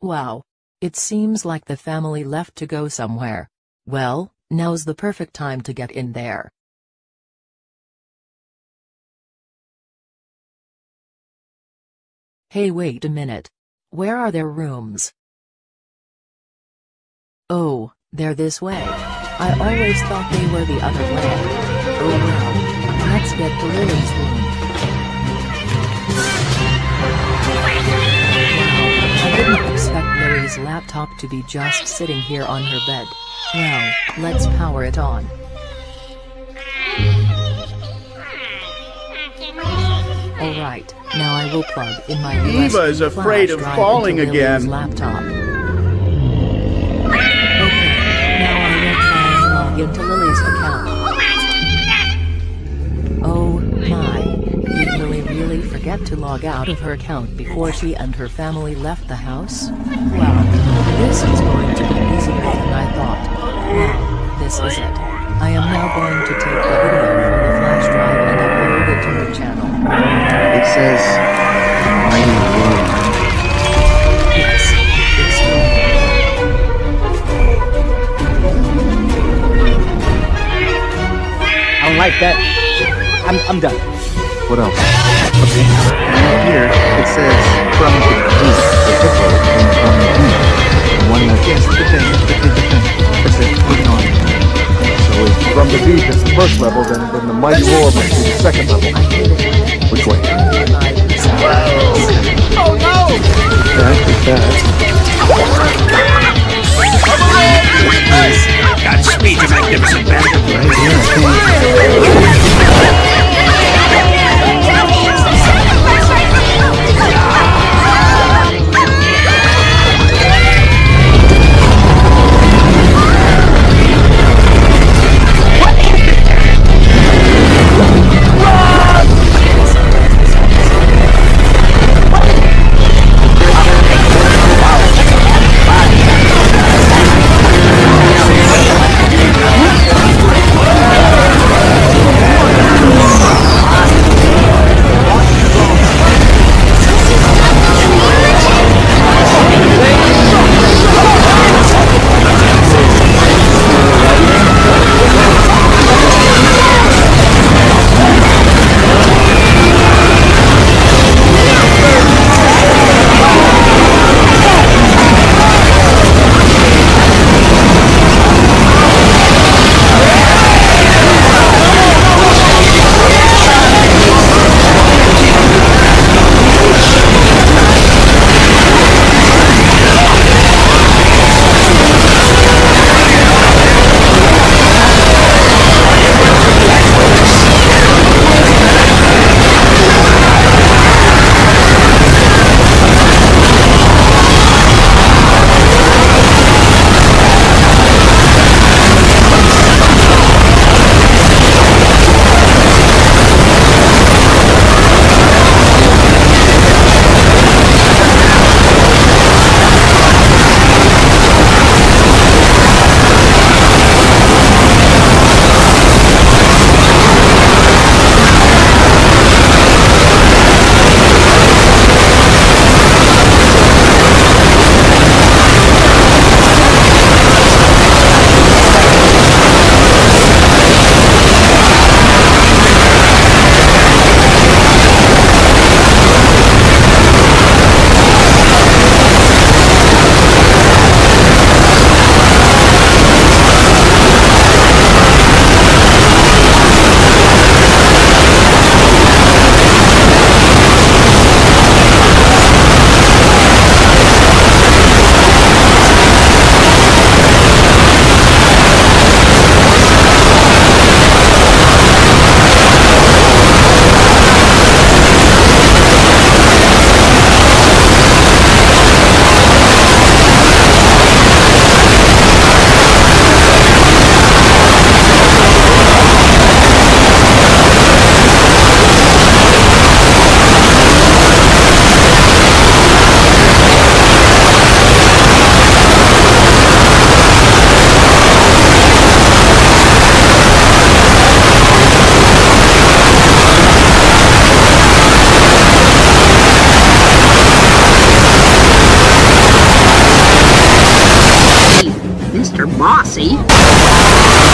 Wow. It seems like the family left to go somewhere. Well, now's the perfect time to get in there. Hey wait a minute. Where are their rooms? Oh, they're this way. I always thought they were the other way. Oh wow. Let's get to Lily's room. Expect laptop to be just sitting here on her bed. Well, let's power it on. Alright, now I will plug in my USB Eva is afraid flash of drive falling again. laptop. Okay, now I will try and log into Lily's account. Oh my, did Lily really forget to log out of her account before she and her family left the house? Wow, this is going to be easier than I thought. Wow, this is it. I am now going to take the video from the flash drive and upload it to the channel. It says, I am alone. Yes, it's normal. I don't like that. I'm, I'm done. What else? Okay. Here it says from the thing, the thing, the thing. That's it. Put on. So if from the deep is the first level, then, then the mighty roar must be the second level. Which way? Oh no! That is that. Mr. Bossy.